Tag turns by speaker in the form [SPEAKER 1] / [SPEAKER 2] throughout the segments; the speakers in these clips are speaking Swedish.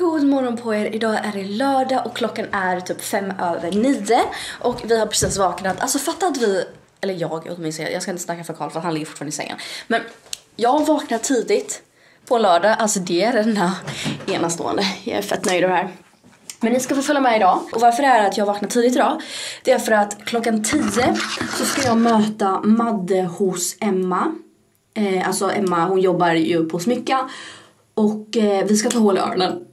[SPEAKER 1] God morgon på er, idag är det lördag och klockan är typ fem över nio och vi har precis vaknat. Alltså fatta att vi, eller jag åtminstone, jag ska inte snacka för Karl för han ligger fortfarande i sängen. Men jag vaknar tidigt på lördag, alltså det är denna enastående. Jag är fett nöjd över det här. Men ni ska få följa med idag. Och varför det är att jag vaknar tidigt idag, det är för att klockan 10 så ska jag möta Madde hos Emma. Eh, alltså Emma, hon jobbar ju på Smycka. Och eh, vi ska ta hål i öronen.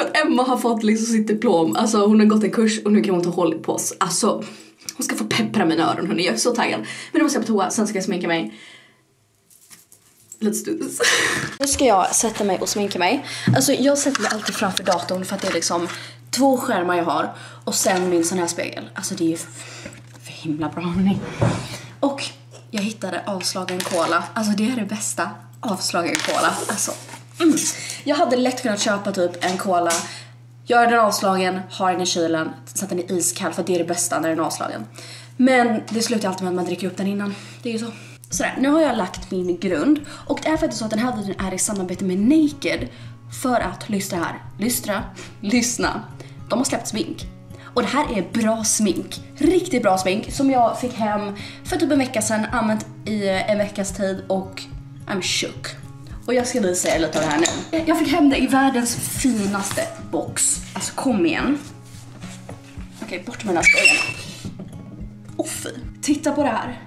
[SPEAKER 1] För att Emma har fått liksom sitt diplom, alltså hon har gått en kurs och nu kan hon ta hål på oss. Alltså, hon ska få peppra mina öron hörni, jag är så taggad. Men nu måste jag på toa, sen ska jag sminka mig. Let's do this. Nu ska jag sätta mig och sminka mig. Alltså jag sätter mig alltid framför datorn för att det är liksom två skärmar jag har och sen min sån här spegel. Alltså det är ju för himla bra hörni. Och jag hittade avslagen cola. Alltså det är det bästa. Avslagen cola. Alltså mm. Jag hade lätt kunnat köpa typ en cola göra den avslagen, ha den i kylen, sätta den i iskall för det är det bästa när den är avslagen. Men det slutar alltid med att man dricker upp den innan. Det är ju så. Sådär, nu har jag lagt min grund och det är faktiskt så att den här videon är i samarbete med Naked för att, lyssna här, lystra, lyssna. De har släppt smink. Och det här är bra smink. Riktigt bra smink som jag fick hem för typ en vecka sedan, använt i en veckas tid och I'm shook. Och jag ska visa er lite av det här nu. Jag fick hem det i världens finaste box. Alltså kom igen. Okej, bort med den här skojan. Åh oh, fy. Titta på det här.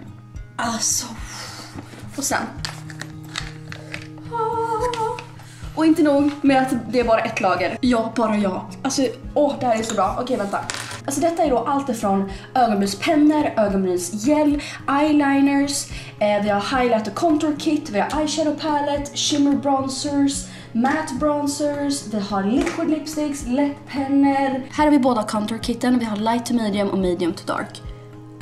[SPEAKER 1] Alltså. Och sen. Ah. Och inte nog med att det är bara ett lager. Ja, bara jag. Alltså, åh, det här är så bra. Okej, vänta. Alltså detta är då allt ifrån ögonbrynspennor, ögonbrynsgel, eyeliners, eh, vi har highlight och contour kit, vi har eyeshadow palette, shimmer bronzers, matte bronzers, vi har liquid lipsticks, läpppennor. Här har vi båda contour kitten, vi har light to medium och medium to dark.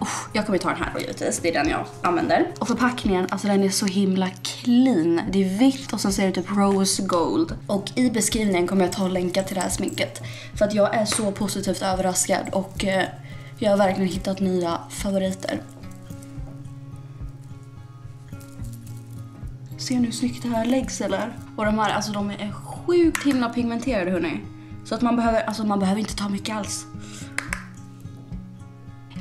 [SPEAKER 1] Oh, jag kommer ta den här då givetvis, det är den jag använder. Och förpackningen, alltså den är så himla clean. Det är vitt och så ser det typ rose gold. Och i beskrivningen kommer jag ta och länka till det här sminket. För att jag är så positivt överraskad och eh, jag har verkligen hittat nya favoriter. Ser ni hur snyggt det här läggs eller? Och de här, alltså de är sjukt himla pigmenterade hörni. Så att man behöver, alltså man behöver inte ta mycket alls.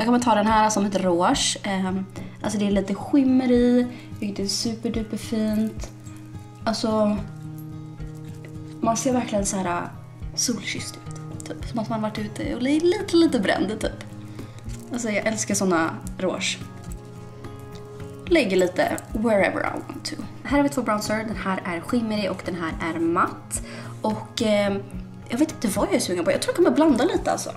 [SPEAKER 1] Jag kommer ta den här alltså, som ett rouge. Ehm, alltså det är lite skimmer i, vilket är superduper fint. Alltså, man ser verkligen så här äh, solkysst ut. Typ. Som att man varit ute och är lite, lite bränd typ. Alltså jag älskar såna rouge. Lägger lite wherever I want to. Här har vi två bronzer. Den här är skimmerig och den här är matt. Och eh, jag vet inte vad jag är sugen på. Jag tror jag kommer blanda lite alltså.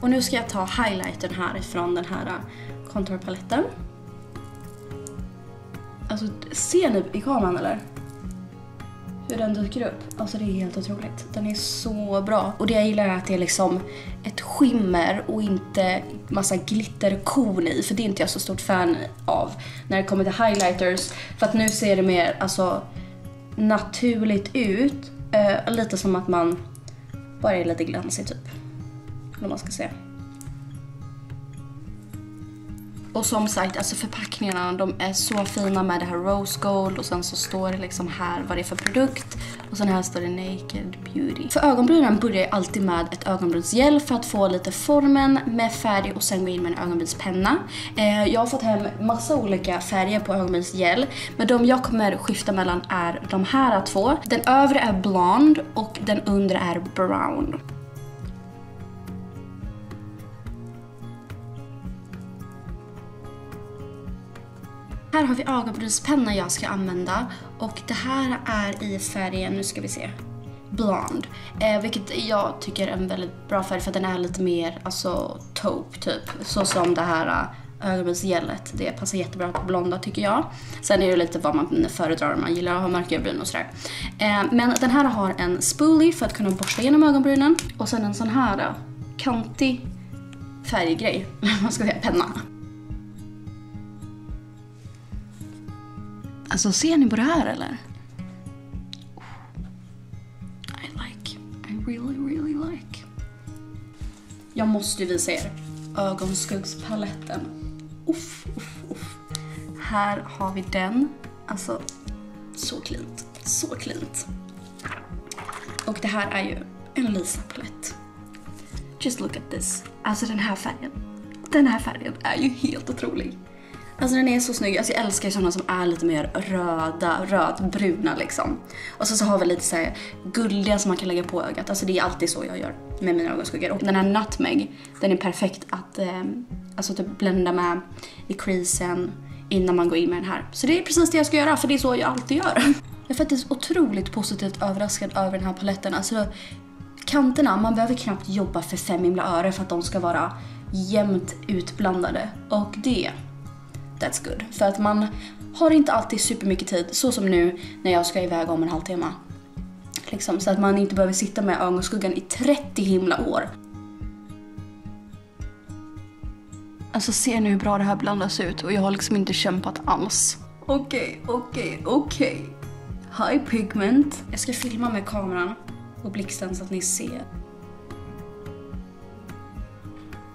[SPEAKER 1] Och nu ska jag ta highlightern här ifrån den här äh, kontorpaletten. Alltså, ser ni i kameran eller? Hur den dyker upp. Alltså det är helt otroligt. Den är så bra. Och det jag gillar är att det är liksom ett skimmer och inte massa glitterkorn i. För det är inte jag så stort fan av när det kommer till highlighters. För att nu ser det mer alltså naturligt ut. Uh, lite som att man bara är lite glansig typ eller man ska säga. Och som sagt, alltså förpackningarna de är så fina med det här rose gold och sen så står det liksom här vad det är för produkt och sen här står det naked beauty. För ögonbrynen börjar jag alltid med ett ögonbrynsgel för att få lite formen med färg och sen gå in med en ögonbrynspenna. Eh, jag har fått hem massa olika färger på ögonbrynsgel men de jag kommer skifta mellan är de här två. Den övre är blond och den undre är brown. Här har vi ögonbrynspenna jag ska använda och det här är i färgen, nu ska vi se, blond. Eh, vilket jag tycker är en väldigt bra färg för den är lite mer alltså taupe typ. Så som det här eh, ögonbrynsgellet, ögonbrynsgelet. Det passar jättebra på blonda tycker jag. Sen är det lite vad man föredrar om man gillar att ha mörka ögonbryn och sådär. Eh, men den här har en spoolie för att kunna borsta igenom ögonbrynen och sen en sån här eh, kantig färggrej, vad ska jag säga, penna. Alltså ser ni på det här eller? I like, I really really like. Jag måste ju visa er ögonskuggspaletten. Uff, uff, uff. Här har vi den. Alltså, så klint. Så klint. Och det här är ju en Lisa-palett. Just look at this. Alltså den här färgen. Den här färgen är ju helt otrolig. Alltså den är så snygg. Alltså jag älskar ju sådana som är lite mer röda, rödbruna liksom. Och så, så har vi lite så här guldiga som man kan lägga på ögat. Alltså det är alltid så jag gör med mina ögonskuggor. Och den här Nutmeg, den är perfekt att eh, alltså typ blända med i creasen innan man går in med den här. Så det är precis det jag ska göra för det är så jag alltid gör. Jag är faktiskt otroligt positivt överraskad över den här paletten. Alltså kanterna, man behöver knappt jobba för fem himla öre för att de ska vara jämnt utblandade. Och det, that's good. För att man har inte alltid supermycket tid, så som nu när jag ska iväg om en halvtimme. Liksom, så att man inte behöver sitta med ögonskuggan i 30 himla år. Alltså ser ni hur bra det här blandas ut och jag har liksom inte kämpat alls. Okej, okej, okej. High pigment. Jag ska filma med kameran och blixten så att ni ser.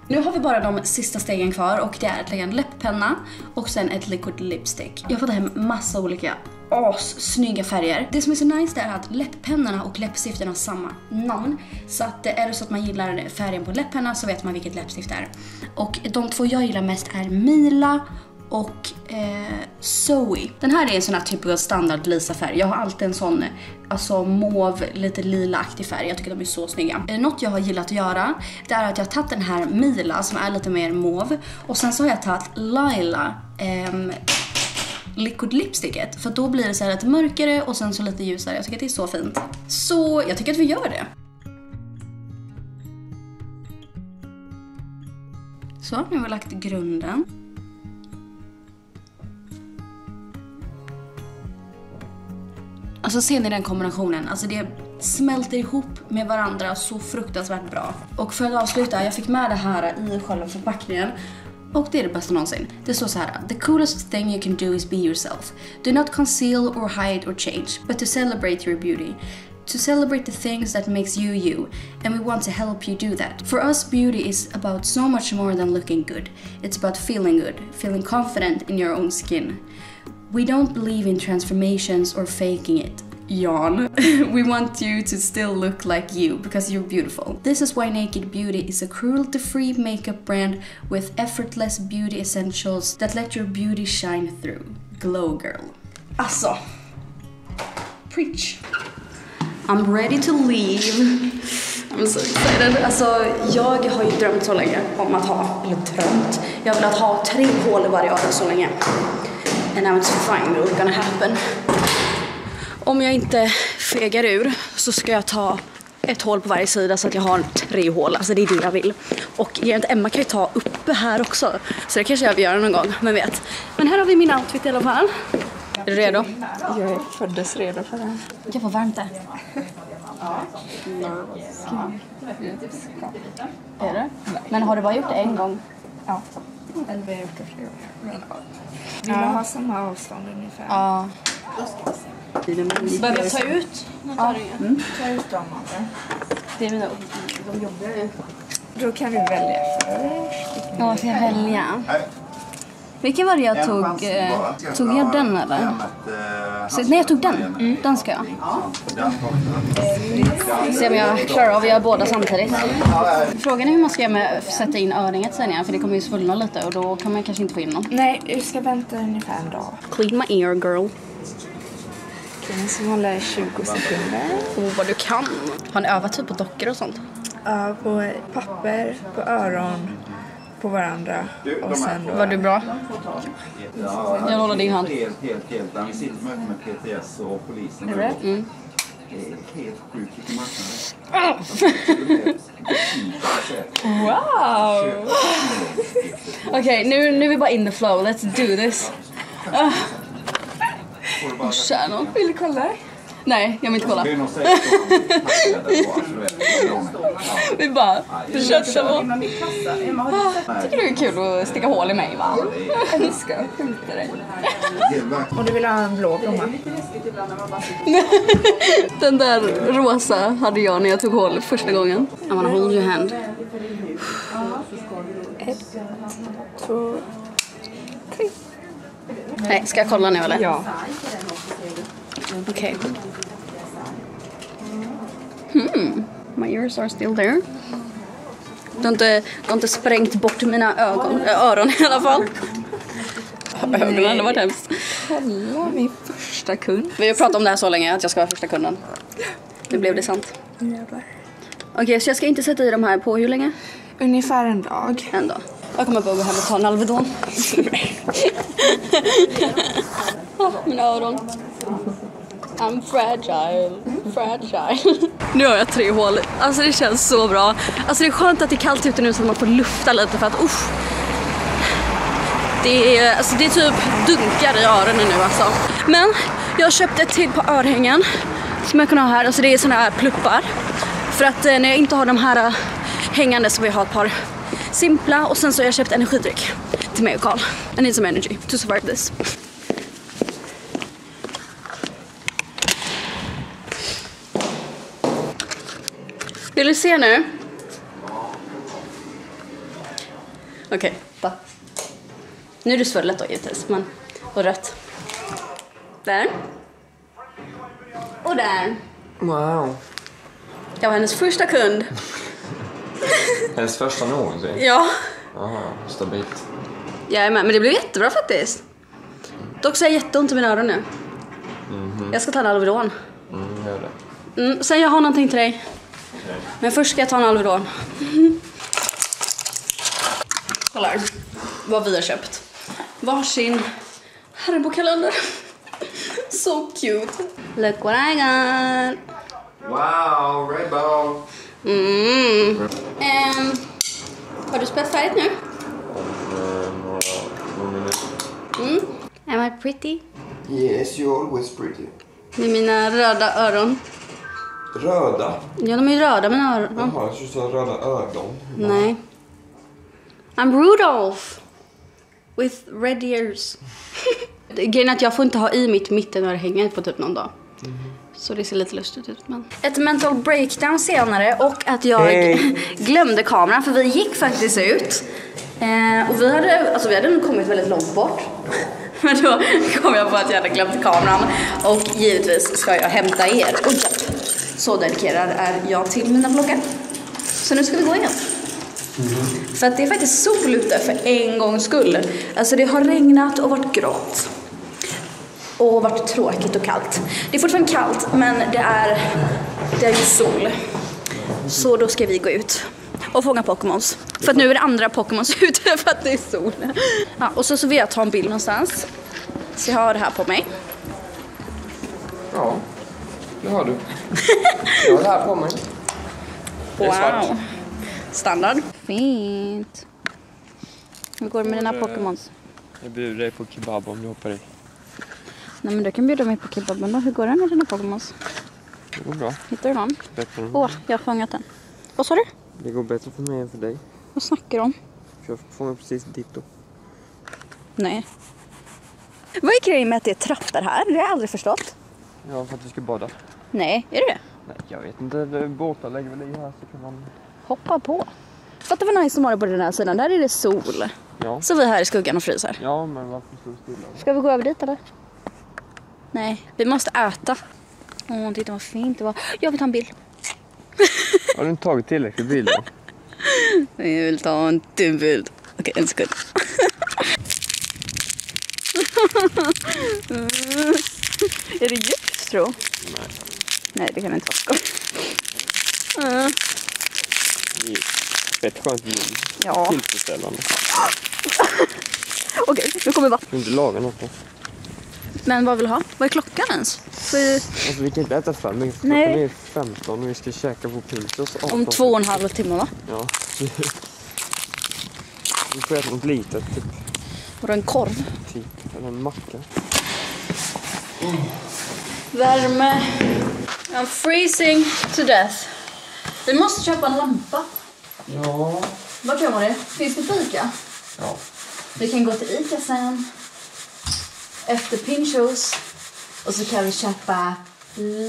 [SPEAKER 1] Nu har vi bara de sista stegen kvar och det är att lägga en läpppenna och sen ett liquid lipstick. Jag har fått hem massa olika assnygga färger. Det som är så nice är att läpppennorna och läppstiften har samma namn. Så att är det så att man gillar färgen på läppenna så vet man vilket läppstift det är. Och de två jag gillar mest är Mila och eh, Zoe. Den här är en sån här typisk standard Lisa-färg. Jag har alltid en sån alltså mauve, lite lila-aktig färg. Jag tycker de är så snygga. Eh, något jag har gillat att göra, det är att jag har tagit den här Mila som är lite mer mauve och sen så har jag tagit Lila ehm, liquid lipsticket för då blir det så här lite mörkare och sen så lite ljusare. Jag tycker att det är så fint. Så jag tycker att vi gör det. Så, nu har vi lagt grunden. Alltså ser ni den kombinationen? Alltså det smälter ihop med varandra så fruktansvärt bra. Och för att avsluta, jag fick med det här i själva förpackningen. Och det är det bästa någonsin. Det står så här. The coolest thing you can do is be yourself. Do not conceal or hide or change, but to celebrate your beauty. To celebrate the things that makes you you, and we want to help you do that. For us, beauty is about so much more than looking good. It's about feeling good, feeling confident in your own skin. We don't believe in transformations or faking it. Yawn. we want you to still look like you because you're beautiful. This is why Naked Beauty is a cruelty free makeup brand with effortless beauty essentials that let your beauty shine through. Glow Girl. Alltså. Preach. I'm ready to leave. I'm so excited. Alltså, jag har ju drömt så länge om att ha, eller drömt, jag har velat ha tre hål i varje öra så länge. And now it's finally gonna happen. Om jag inte fegar ur så ska jag ta ett hål på varje sida så att jag har tre hål. Alltså det är det jag vill. Och Emma kan ju ta uppe här också. Så det kanske jag vill göra någon gång, vem vet. Men här har vi min outfit i alla fall. Är du redo?
[SPEAKER 2] Jag är föddes redo för det här.
[SPEAKER 1] Gud vad varmt det är. Är det? Men har du bara gjort det en gång?
[SPEAKER 2] Ja. Eller vi har gjort det flera gånger. Vill du ha samma avstånd ungefär?
[SPEAKER 1] Ja. Behöver jag ta ut?
[SPEAKER 2] Ja. Mm. Ta ut dem Amanda.
[SPEAKER 1] Det är mina de jobbar ju.
[SPEAKER 2] Då kan du välja först.
[SPEAKER 1] Ja, ska jag välja? Vilken var det jag tog? Eh, tog jag den eller? Så, nej, jag tog den. Mm. Den ska jag. Se om jag klarar av att göra båda samtidigt. Frågan är hur man ska göra med att sätta in öringet sen igen, för det kommer ju svullna lite och då kan man kanske inte få in dem.
[SPEAKER 2] Nej, du ska vänta ungefär en dag.
[SPEAKER 1] Clean my ear girl.
[SPEAKER 2] Okej, så håller i 20 sekunder.
[SPEAKER 1] Oh, vad du kan. Har ni övat typ på dockor och sånt?
[SPEAKER 2] Ja, på papper, på öron, på varandra. Och sen då...
[SPEAKER 1] Var du bra? Jag håller din hand.
[SPEAKER 3] Helt, helt, helt. Han sitter möte med PTS och polisen.
[SPEAKER 2] Är det?
[SPEAKER 1] Mm.
[SPEAKER 3] Det är helt sjukt vilken marknad
[SPEAKER 2] Wow!
[SPEAKER 1] Okej, okay, nu, nu är vi bara in the flow. Let's do this. Oh, Shannon.
[SPEAKER 2] Vill du kolla?
[SPEAKER 1] Nej, jag vill inte kolla.
[SPEAKER 3] Det är nog säkert
[SPEAKER 1] Vi bara köttar på. Tycker du det är kul att sticka hål i mig va?
[SPEAKER 2] Jag älskar att skjuta dig. Och du vill ha en blå blomma?
[SPEAKER 1] Den där rosa hade jag när jag tog hål första gången. I wanna hold your hand.
[SPEAKER 2] Ett, två, tre.
[SPEAKER 1] Nej, ska jag kolla nu eller?
[SPEAKER 2] Ja.
[SPEAKER 1] Okej. Hmm, my ears are still there. Du har inte, du har inte sprängt bort mina ögon, öron i alla fall. Ögonen hade varit hemskt.
[SPEAKER 2] Kolla min första kund.
[SPEAKER 1] Vi har pratat om det här så länge, att jag ska vara första kunden. Nu blev det sant. Okej, så jag ska inte sätta i de här på hur länge?
[SPEAKER 2] Ungefär en dag.
[SPEAKER 1] En dag. Jag kommer behöva gå hem och ta en Alvedon. Mina öron. I'm fragile, fragile. Nu har jag tre hål. Alltså det känns så bra. Alltså det är skönt att det är kallt ute nu så att man får lufta lite för att uff. Det är, alltså det är typ dunkar i öronen nu alltså. Men jag köpte ett till på örhängen som jag kan ha här. Alltså det är såna här pluppar. För att eh, när jag inte har de här eh, hängande så vill jag ha ett par simpla och sen så har jag köpt energidryck till mig och Karl. I need some energy to survive this. Vill du se nu? Okej, okay, Nu är det svullet då givetvis, men och rött. Där. Och där.
[SPEAKER 4] Wow.
[SPEAKER 1] Jag var hennes första kund.
[SPEAKER 4] Hennes första någonsin?
[SPEAKER 1] Ja.
[SPEAKER 4] Jaha, stabilt.
[SPEAKER 1] Jajamän, men det blev jättebra faktiskt. Dock så har jag jätteont i mina öron nu. Jag ska ta en Alvedon.
[SPEAKER 4] Mm, gör det.
[SPEAKER 1] Mm, sen jag har någonting till dig. Men först ska jag ta en Alvedon. Kolla här. Vad vi har köpt. Varsin Haribo-kalender. So cute. Look what I got.
[SPEAKER 4] Wow, Bull!
[SPEAKER 1] Mm. Ehm, har du spett färdigt nu? Mm. Am I pretty?
[SPEAKER 3] Yes, you're always pretty.
[SPEAKER 1] Med mina röda öron.
[SPEAKER 3] Röda?
[SPEAKER 1] Ja, de är röda mina öron.
[SPEAKER 3] Jaha, jag trodde du sa röda ögon.
[SPEAKER 1] Nej. I'm Rudolph. With red ears. Grejen är att jag får inte ha i mitt mittenörhänge på typ någon dag. Så det ser lite lustigt ut. Men. Ett mental breakdown senare och att jag
[SPEAKER 4] Hej.
[SPEAKER 1] glömde kameran för vi gick faktiskt ut. Eh, och vi hade, alltså vi hade nog kommit väldigt långt bort. Men då kom jag på att jag hade glömt kameran och givetvis ska jag hämta er. Japp, så dedikerad är jag till mina vloggar. Så nu ska vi gå igen. För att det är faktiskt sol ute för en gångs skull. Alltså det har regnat och varit grått. Och varit tråkigt och kallt. Det är fortfarande kallt men det är, det är ju sol. Så då ska vi gå ut och fånga Pokémons. För att nu är det andra Pokémons ute för att det är sol. Ja, och så, så vill jag ta en bild någonstans. Så jag har det här på mig.
[SPEAKER 4] Ja, det har du. Jag har det här på mig. Det är svart.
[SPEAKER 1] Standard. Fint. Hur går det med dina Pokémons?
[SPEAKER 4] Jag bjuder dig på kebab om du hoppar i.
[SPEAKER 1] Nej men du kan bjuda mig på kebaben då. Hur går det med dina Pokémons?
[SPEAKER 4] Det går bra.
[SPEAKER 1] Hittar du någon?
[SPEAKER 4] Bättre än
[SPEAKER 1] Åh, jag har fångat den. Vad sa du?
[SPEAKER 4] Det går bättre för mig än för dig.
[SPEAKER 1] Vad snackar du om?
[SPEAKER 4] För jag fångar precis ditto.
[SPEAKER 1] Nej. Vad är grejen med att det är trappor här? Det har jag aldrig förstått.
[SPEAKER 4] Ja, för att vi ska bada.
[SPEAKER 1] Nej, är det det?
[SPEAKER 4] Nej, jag vet inte. Båtar lägger väl i här så kan man...
[SPEAKER 1] Hoppa på. Fatta vad nice de har det på den här sidan. Där är det sol.
[SPEAKER 4] Ja.
[SPEAKER 1] Så vi här i skuggan och fryser.
[SPEAKER 4] Ja, men varför stå stilla?
[SPEAKER 1] Ska vi gå över dit eller? Nej, vi måste äta. Åh, titta vad fint det var. Jag vill ta en bild.
[SPEAKER 4] Har du inte tagit tillräckligt bilder?
[SPEAKER 1] Jag vill ta en till bild. Okej, en sekund. är det gips tro?
[SPEAKER 4] Nej.
[SPEAKER 1] Nej, det kan inte vara. Mm.
[SPEAKER 4] Det är fett skönt ljud.
[SPEAKER 1] Ja.
[SPEAKER 4] Tillfredsställande.
[SPEAKER 1] Okej, nu kommer vattnet.
[SPEAKER 4] Du inte laga något då?
[SPEAKER 1] Men vad vill du ha? Vad är klockan ens? För
[SPEAKER 4] Alltså vi kan inte äta för mycket. Klockan
[SPEAKER 1] Nej.
[SPEAKER 4] är 15 och vi ska käka på Pintos 18.
[SPEAKER 1] om två och en halv timme va?
[SPEAKER 4] Ja. Vi får äta något litet, typ,
[SPEAKER 1] Och en korv.
[SPEAKER 4] typ eller en macka.
[SPEAKER 1] Värme. I'm freezing to death. Vi måste köpa en lampa.
[SPEAKER 4] Ja.
[SPEAKER 1] Vart gör man det? Finns det på Ica?
[SPEAKER 4] Ja.
[SPEAKER 1] Vi kan gå till Ica sen. Efter Pinchos. Och så kan vi köpa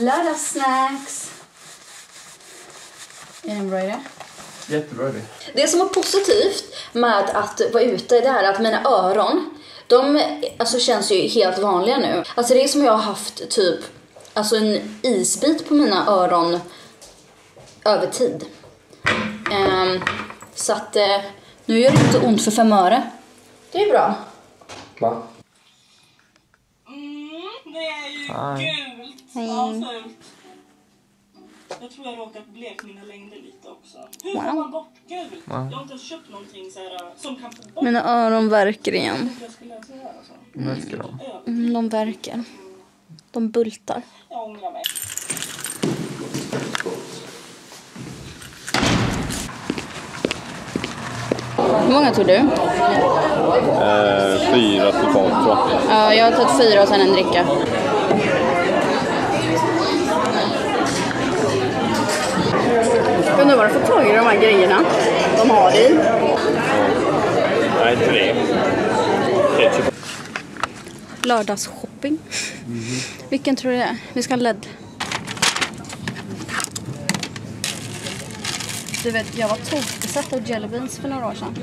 [SPEAKER 1] lördagssnacks. Är det en bra idé?
[SPEAKER 4] Jättebra idé.
[SPEAKER 1] Det som är positivt med att vara ute det är att mina öron De alltså, känns ju helt vanliga nu. Alltså det är som jag har haft typ alltså en isbit på mina öron över tid. Ehm, så att eh, nu gör det inte ont för fem öre. Det är bra.
[SPEAKER 4] Va?
[SPEAKER 5] Mm, det är ju gult. Ja, fult. Jag tror jag råkat bleka mina längder lite också. Hur får man bort gult? Jag har inte ens köpt någonting så här, som kan få bort
[SPEAKER 1] Mina öron värker igen.
[SPEAKER 5] Jag det här alltså.
[SPEAKER 4] De?
[SPEAKER 1] Mm, de värker. De bultar.
[SPEAKER 5] Jag ångrar mig.
[SPEAKER 1] Hur många tog du?
[SPEAKER 6] Eh, fyra totalt tror jag.
[SPEAKER 1] Ja, jag har tagit fyra och sen en dricka. Undrar vad du får tag i de här grejerna de har i.
[SPEAKER 6] Nej, tre. Ketchup.
[SPEAKER 1] Mm. Vilken tror du det är? Vi ska ha LED. Du vet, jag var tokbesatt av Jelly Beans för några år sedan.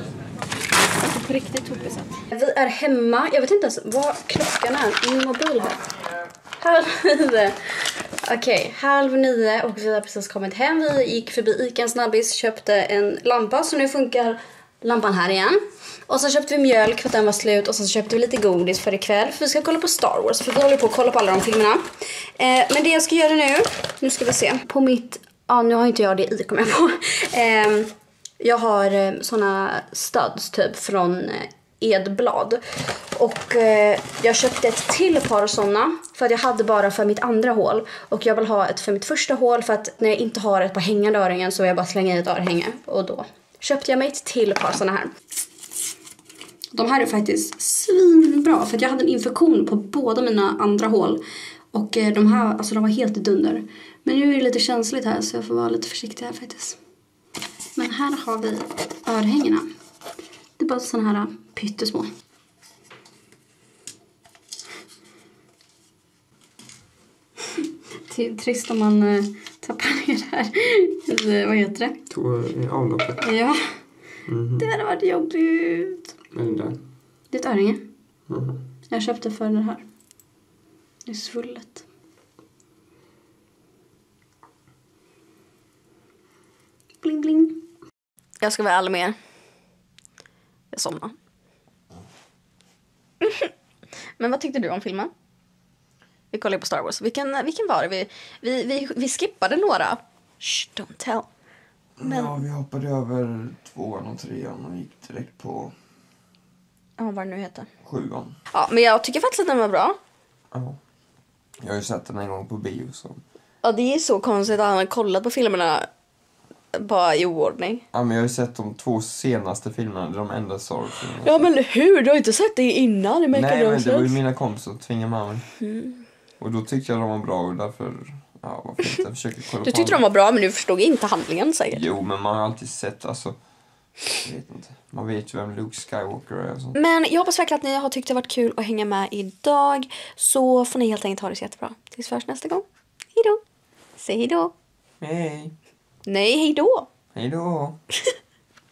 [SPEAKER 1] Alltså på riktigt tokbesatt. Vi är hemma. Jag vet inte ens vad klockan är. Min mobil här. Halv nio. Okej, halv nio och vi har precis kommit hem. Vi gick förbi Ica en snabbis, köpte en lampa som nu funkar lampan här igen. Och så köpte vi mjölk för att den var slut och så köpte vi lite godis för ikväll för vi ska kolla på Star Wars för vi håller på att kolla på alla de filmerna. Eh, men det jag ska göra nu, nu ska vi se. På mitt, ja nu har inte jag det i kommer jag på. Eh, jag har eh, såna studs typ från eh, Edblad. Och eh, jag köpte ett till par såna för att jag hade bara för mitt andra hål. Och jag vill ha ett för mitt första hål för att när jag inte har ett par hängande öringen så vill jag bara slänga i ett örhänge. Och då köpte jag mig ett till par såna här. De här är faktiskt svinbra för att jag hade en infektion på båda mina andra hål. Och eh, de här, alltså de var helt dunder. Men nu är det lite känsligt här så jag får vara lite försiktig här faktiskt. Men här har vi örhängena. Det är bara såna här eh, pyttesmå. Det är trist om man eh, eh, tappar ner det här. i, Vad heter det?
[SPEAKER 4] Tog i avloppet.
[SPEAKER 1] Ja. Det hade varit jobbigt.
[SPEAKER 4] Men där.
[SPEAKER 1] Det är ett örhänge.
[SPEAKER 4] Mhm.
[SPEAKER 1] Jag köpte för det här. Det är svullet. Bling bling. Jag ska vara ärlig med er. Jag somnade. Men vad tyckte du om filmen? Vi kollade på Star Wars. Vilken, vilken var det? Vi, vi, vi, vi skippade några. Shh, don't tell. Men-
[SPEAKER 4] Ja, vi hoppade över tvåan och trean och gick direkt på
[SPEAKER 1] Ja, vad det nu heter.
[SPEAKER 4] sjuan.
[SPEAKER 1] Ja, men jag tycker faktiskt att den var bra.
[SPEAKER 4] Ja. Jag har ju sett den en gång på bio så.
[SPEAKER 1] Ja, det är så konstigt att han har kollat på filmerna bara i oordning.
[SPEAKER 4] Ja, men jag har ju sett de två senaste filmerna, det är de enda Star Wars-filmerna.
[SPEAKER 1] Ja, men hur? Du har inte sett det innan? Det
[SPEAKER 4] Nej,
[SPEAKER 1] märker
[SPEAKER 4] men det var ju mina kompisar som tvingade mig.
[SPEAKER 1] Mm.
[SPEAKER 4] Och då tyckte jag de var bra och därför, ja varför inte försöka kolla
[SPEAKER 1] Du tyckte de var bra, men du förstod inte handlingen säkert.
[SPEAKER 4] Jo, men man har alltid sett, alltså. Jag vet inte. Man vet ju vem Luke Skywalker är och sånt.
[SPEAKER 1] Men jag hoppas verkligen att ni har tyckt det varit kul att hänga med idag. Så får ni helt enkelt ha det så jättebra. Tills vi hörs nästa gång. Hej då! Säg hej då.
[SPEAKER 4] Hej!
[SPEAKER 1] Nej, hej då!
[SPEAKER 4] Hej då!